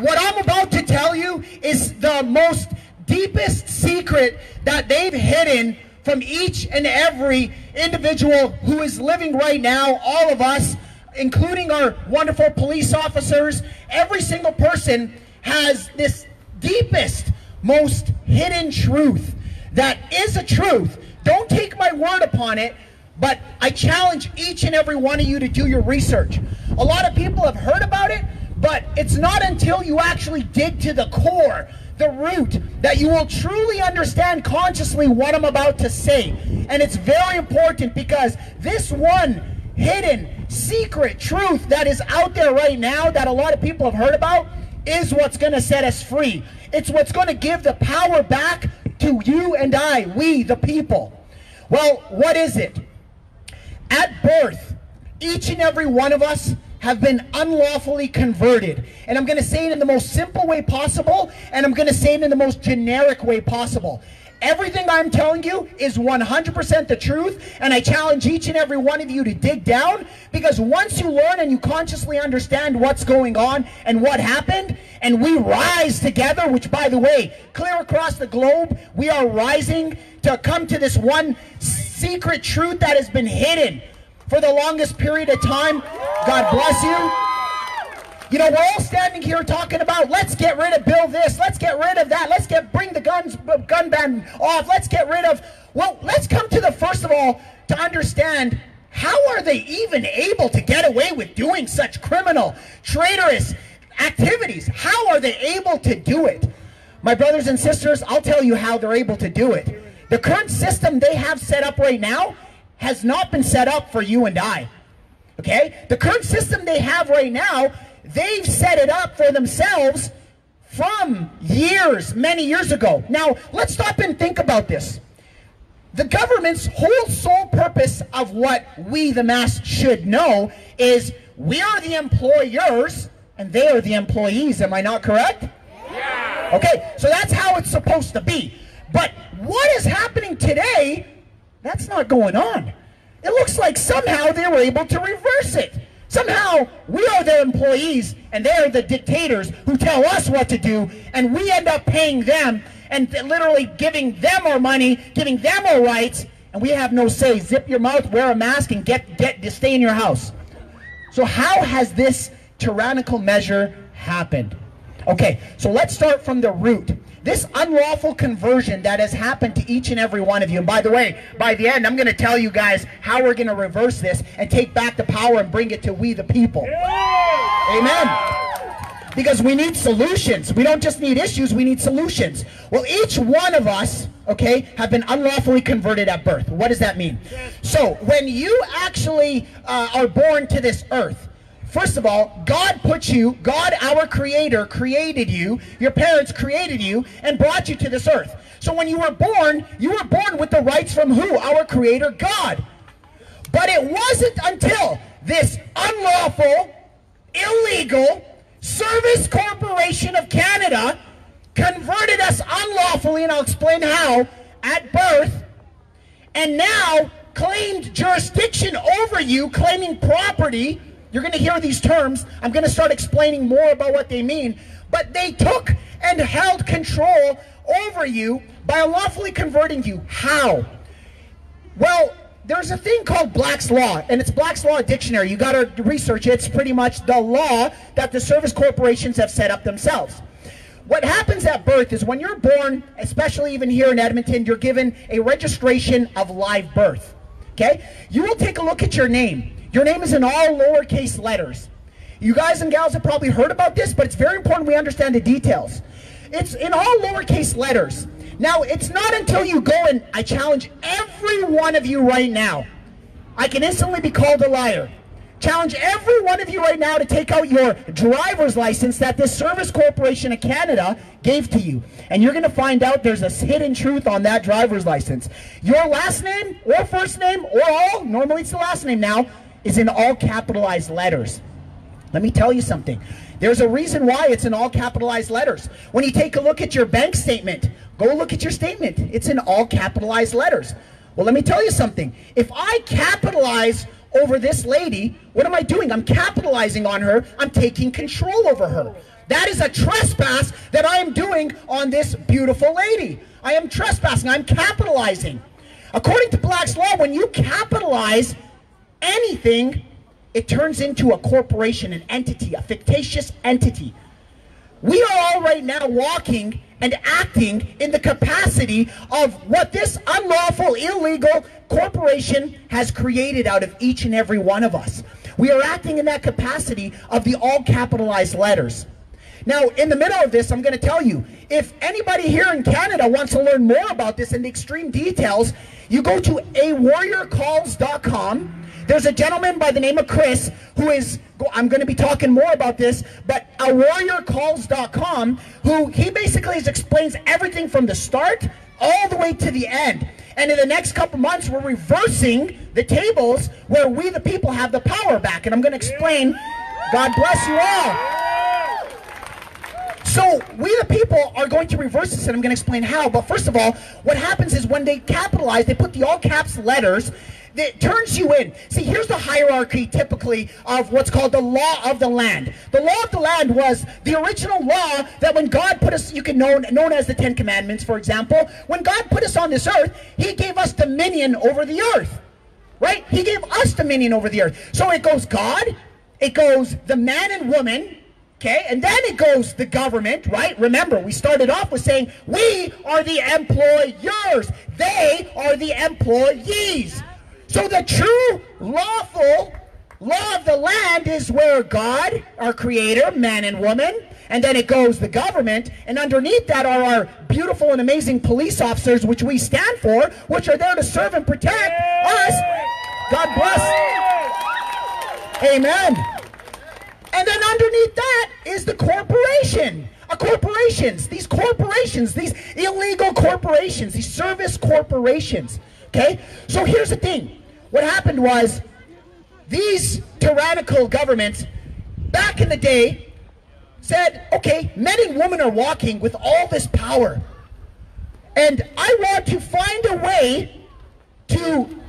what I'm about to tell you is the most deepest secret that they've hidden from each and every individual who is living right now, all of us, including our wonderful police officers. Every single person has this deepest, most hidden truth that is a truth. Don't take my word upon it, but I challenge each and every one of you to do your research. A lot of people have heard about it, but it's not until you actually dig to the core, the root, that you will truly understand consciously what I'm about to say. And it's very important because this one hidden, secret truth that is out there right now that a lot of people have heard about is what's going to set us free. It's what's going to give the power back to you and I, we the people. Well, what is it? At birth, each and every one of us have been unlawfully converted. And I'm going to say it in the most simple way possible, and I'm going to say it in the most generic way possible. Everything I'm telling you is 100% the truth, and I challenge each and every one of you to dig down because once you learn and you consciously understand what's going on and what happened, and we rise together, which by the way, clear across the globe, we are rising to come to this one secret truth that has been hidden for the longest period of time. God bless you. You know, we're all standing here talking about let's get rid of Bill this, let's get rid of that, let's get bring the guns gun ban off, let's get rid of well, let's come to the first of all to understand how are they even able to get away with doing such criminal, traitorous activities? How are they able to do it? My brothers and sisters, I'll tell you how they're able to do it. The current system they have set up right now has not been set up for you and I. Okay? The current system they have right now They've set it up for themselves from years, many years ago. Now, let's stop and think about this. The government's whole sole purpose of what we, the mass, should know is we are the employers and they are the employees. Am I not correct? Yeah. Okay, so that's how it's supposed to be. But what is happening today, that's not going on. It looks like somehow they were able to reverse it. Somehow we are their employees and they are the dictators who tell us what to do and we end up paying them and literally giving them our money, giving them our rights, and we have no say. Zip your mouth, wear a mask, and get, get to stay in your house. So how has this tyrannical measure happened? Okay, so let's start from the root. This unlawful conversion that has happened to each and every one of you. And by the way, by the end, I'm going to tell you guys how we're going to reverse this and take back the power and bring it to we the people. Amen. Because we need solutions. We don't just need issues, we need solutions. Well, each one of us, okay, have been unlawfully converted at birth. What does that mean? So, when you actually uh, are born to this earth, First of all, God put you, God, our creator, created you, your parents created you, and brought you to this earth. So when you were born, you were born with the rights from who? Our creator, God. But it wasn't until this unlawful, illegal Service Corporation of Canada converted us unlawfully, and I'll explain how, at birth, and now claimed jurisdiction over you, claiming property you're going to hear these terms. I'm going to start explaining more about what they mean. But they took and held control over you by unlawfully converting you. How? Well, there's a thing called Black's Law, and it's Black's Law Dictionary. You got to research it. It's pretty much the law that the service corporations have set up themselves. What happens at birth is when you're born, especially even here in Edmonton, you're given a registration of live birth. Okay? You will take a look at your name. Your name is in all lowercase letters. You guys and gals have probably heard about this, but it's very important we understand the details. It's in all lowercase letters. Now, it's not until you go and I challenge every one of you right now. I can instantly be called a liar. Challenge every one of you right now to take out your driver's license that this Service Corporation of Canada gave to you. And you're going to find out there's a hidden truth on that driver's license. Your last name or first name or all, normally it's the last name now, is in all capitalized letters. Let me tell you something. There's a reason why it's in all capitalized letters. When you take a look at your bank statement, go look at your statement. It's in all capitalized letters. Well, let me tell you something. If I capitalize over this lady, what am I doing? I'm capitalizing on her. I'm taking control over her. That is a trespass that I am doing on this beautiful lady. I am trespassing. I'm capitalizing. According to Black's Law, when you capitalize anything, it turns into a corporation, an entity, a fictitious entity. We are all right now walking and acting in the capacity of what this unlawful, illegal corporation has created out of each and every one of us. We are acting in that capacity of the all capitalized letters. Now, in the middle of this, I'm going to tell you, if anybody here in Canada wants to learn more about this in the extreme details, you go to awarriorcalls.com. There's a gentleman by the name of Chris who is, I'm going to be talking more about this, but a awarriorcalls.com, who he basically explains everything from the start all the way to the end. And in the next couple months, we're reversing the tables where we, the people, have the power back. And I'm going to explain. God bless you all. So we the people are going to reverse this and I'm going to explain how. But first of all, what happens is when they capitalize, they put the all caps letters that turns you in. See, here's the hierarchy typically of what's called the law of the land. The law of the land was the original law that when God put us, you can know, known as the Ten Commandments, for example, when God put us on this earth, he gave us dominion over the earth. Right? He gave us dominion over the earth. So it goes God, it goes the man and woman, Okay, and then it goes the government, right? Remember, we started off with saying we are the employers, they are the employees. So the true lawful law of the land is where God, our creator, man and woman, and then it goes the government, and underneath that are our beautiful and amazing police officers, which we stand for, which are there to serve and protect us. God bless. Amen. And then underneath that is the corporation. A corporations, these corporations, these illegal corporations, these service corporations. Okay? So here's the thing. What happened was these tyrannical governments back in the day said, okay, men and women are walking with all this power. And I want to find a way to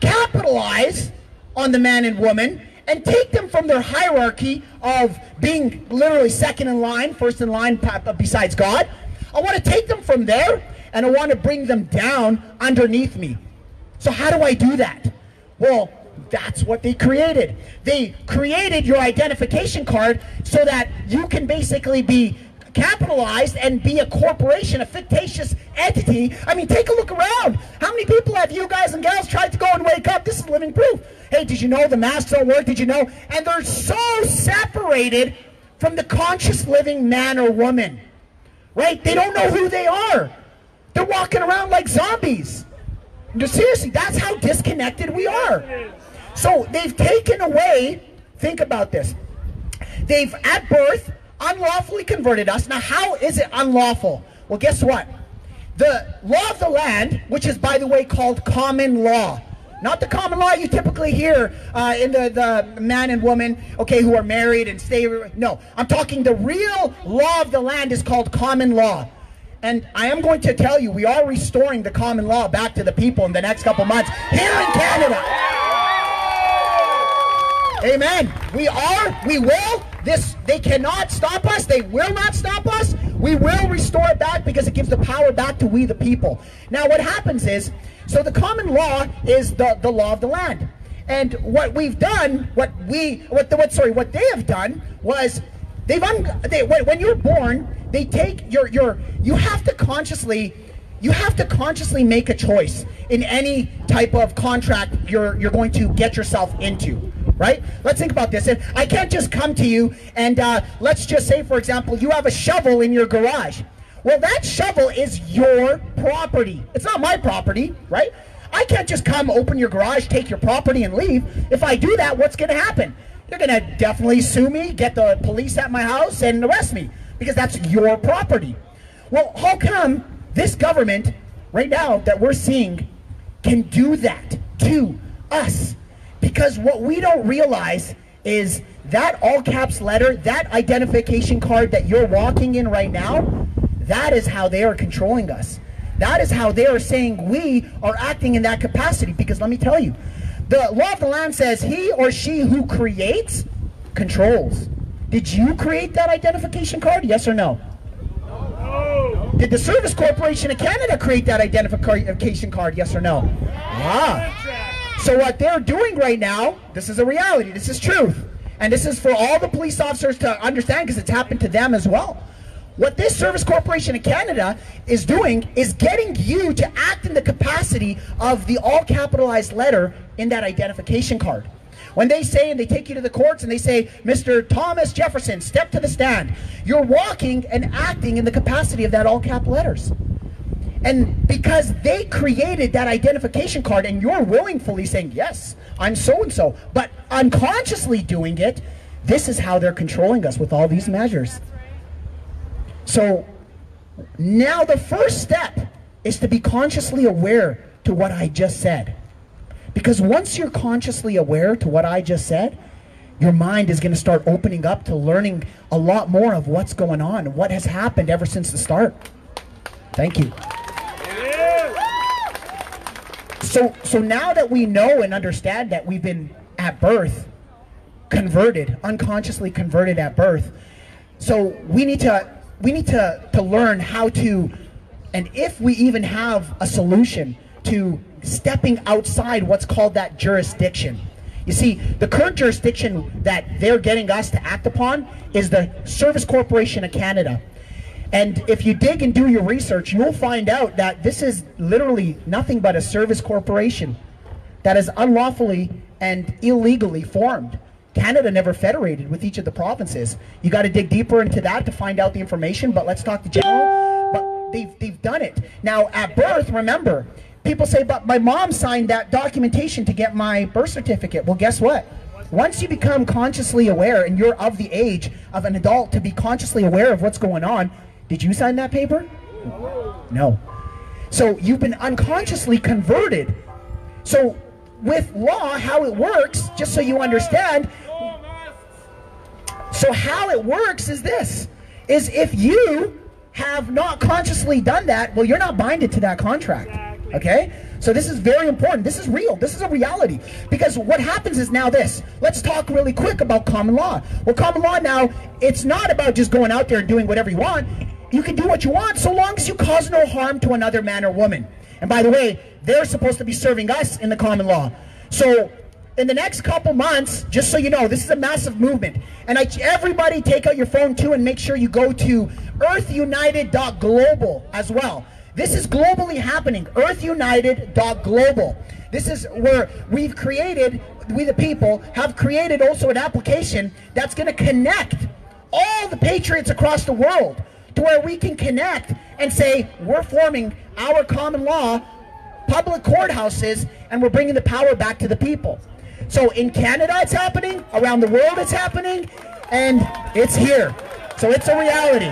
capitalize on the man and woman and take them from their hierarchy of being literally second in line, first in line uh, besides God. I want to take them from there and I want to bring them down underneath me. So how do I do that? Well, that's what they created. They created your identification card so that you can basically be capitalized and be a corporation, a fictitious entity. I mean, take a look around. How many people have you guys and gals tried to go and wake up? This is living proof. Hey, did you know the masks don't work? Did you know? And they're so separated from the conscious living man or woman. Right? They don't know who they are. They're walking around like zombies. Seriously, that's how disconnected we are. So they've taken away, think about this. They've, at birth, unlawfully converted us. Now, how is it unlawful? Well, guess what? The law of the land, which is, by the way, called common law, not the common law you typically hear uh, in the, the man and woman, okay, who are married and stay. No, I'm talking the real law of the land is called common law. And I am going to tell you, we are restoring the common law back to the people in the next couple months here in Canada. Amen. We are, we will. This, they cannot stop us. They will not stop us. We will restore it back because it gives the power back to we the people. Now what happens is, so the common law is the, the law of the land. And what we've done, what we, what the, what, sorry, what they have done was they've, un, they, when you're born, they take your, your, you have to consciously, you have to consciously make a choice in any type of contract you're, you're going to get yourself into right? Let's think about this. I can't just come to you and uh, let's just say, for example, you have a shovel in your garage. Well, that shovel is your property. It's not my property, right? I can't just come, open your garage, take your property, and leave. If I do that, what's going to happen? You're going to definitely sue me, get the police at my house, and arrest me because that's your property. Well, how come this government, right now, that we're seeing, can do that to us? Because what we don't realize is that all caps letter, that identification card that you're walking in right now, that is how they are controlling us. That is how they are saying we are acting in that capacity. Because let me tell you, the law of the land says he or she who creates controls. Did you create that identification card? Yes or no? Did the Service Corporation of Canada create that identification card? Yes or no? Ah. So what they're doing right now, this is a reality. This is truth. And this is for all the police officers to understand because it's happened to them as well. What this Service Corporation of Canada is doing is getting you to act in the capacity of the all capitalized letter in that identification card. When they say and they take you to the courts and they say, Mr. Thomas Jefferson, step to the stand, you're walking and acting in the capacity of that all cap letters. And because they created that identification card and you're willingly saying, yes, I'm so and so, but unconsciously doing it, this is how they're controlling us with all these measures. So now the first step is to be consciously aware to what I just said. Because once you're consciously aware to what I just said, your mind is going to start opening up to learning a lot more of what's going on what has happened ever since the start. Thank you. So, so now that we know and understand that we've been at birth converted, unconsciously converted at birth, so we need to we need to, to learn how to, and if we even have a solution to stepping outside what's called that jurisdiction. You see, the current jurisdiction that they're getting us to act upon is the Service Corporation of Canada. And if you dig and do your research, you'll find out that this is literally nothing but a service corporation that is unlawfully and illegally formed. Canada never federated with each of the provinces. You got to dig deeper into that to find out the information, but let's talk to general. But they've, they've done it. Now, at birth, remember, people say, but my mom signed that documentation to get my birth certificate. Well, guess what? Once you become consciously aware and you're of the age of an adult to be consciously aware of what's going on, did you sign that paper? No. So you've been unconsciously converted. So with law, how it works, just so you understand, so how it works is this, is if you have not consciously done that, well, you're not binded to that contract. Okay? So this is very important. This is real. This is a reality. Because what happens is now this. Let's talk really quick about common law. Well, common law now, it's not about just going out there and doing whatever you want. You can do what you want so long as you cause no harm to another man or woman. And by the way, they're supposed to be serving us in the common law. So in the next couple months, just so you know, this is a massive movement. And I, everybody take out your phone too and make sure you go to earthunited.global as well. This is globally happening, earthunited.global. This is where we've created, we the people, have created also an application that's going to connect all the patriots across the world to where we can connect and say, we're forming our common law public courthouses and we're bringing the power back to the people. So in Canada it's happening, around the world it's happening, and it's here. So it's a reality.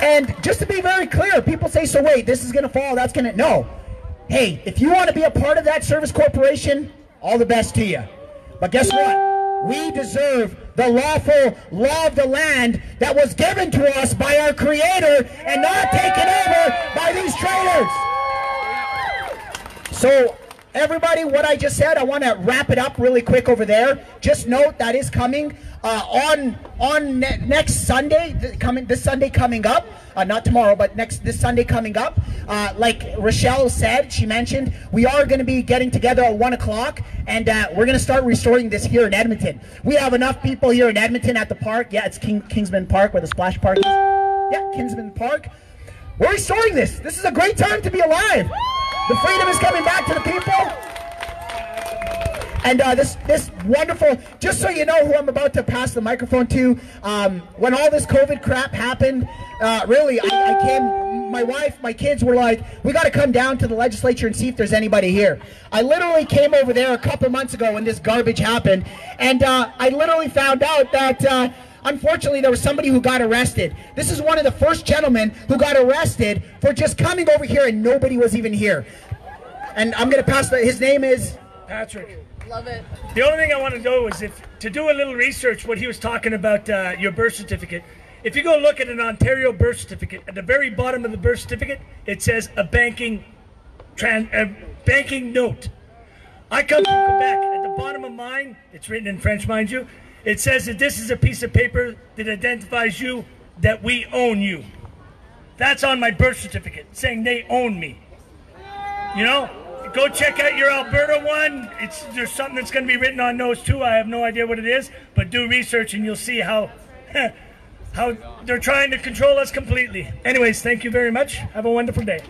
And just to be very clear, people say, so wait, this is going to fall, that's going to, no. Hey, if you want to be a part of that service corporation, all the best to you. But guess what? We deserve the lawful law of the land that was given to us by our Creator and not taken over by these traitors. So Everybody, what I just said, I want to wrap it up really quick over there. Just note that is coming uh, on on ne next Sunday, th coming this Sunday coming up. Uh, not tomorrow, but next this Sunday coming up. Uh, like Rochelle said, she mentioned, we are going to be getting together at 1 o'clock, and uh, we're going to start restoring this here in Edmonton. We have enough people here in Edmonton at the park. Yeah, it's King, Kinsmen Park where the splash park is. Yeah, Kinsmen Park. We're restoring this. This is a great time to be alive. The freedom is coming back to the people. And uh, this this wonderful, just so you know who I'm about to pass the microphone to, um, when all this COVID crap happened, uh, really, I, I, came, my wife, my kids were like, we got to come down to the legislature and see if there's anybody here. I literally came over there a couple months ago when this garbage happened, and uh, I literally found out that uh, Unfortunately, there was somebody who got arrested. This is one of the first gentlemen who got arrested for just coming over here and nobody was even here. And I'm going to pass the, his name is? Patrick. Love it. The only thing I want to know is if to do a little research, what he was talking about uh, your birth certificate. If you go look at an Ontario birth certificate, at the very bottom of the birth certificate, it says a banking, trans, a banking note. I come from Quebec. At the bottom of mine, it's written in French, mind you, It says that this is a piece of paper that identifies you, that we own you. That's on my birth certificate, saying they own me. You know, go check out your Alberta one. It's there's something that's going to be written on those too. I have no idea what it is, but do research and you'll see how how they're trying to control us completely. Anyways, thank you very much. Have a wonderful day.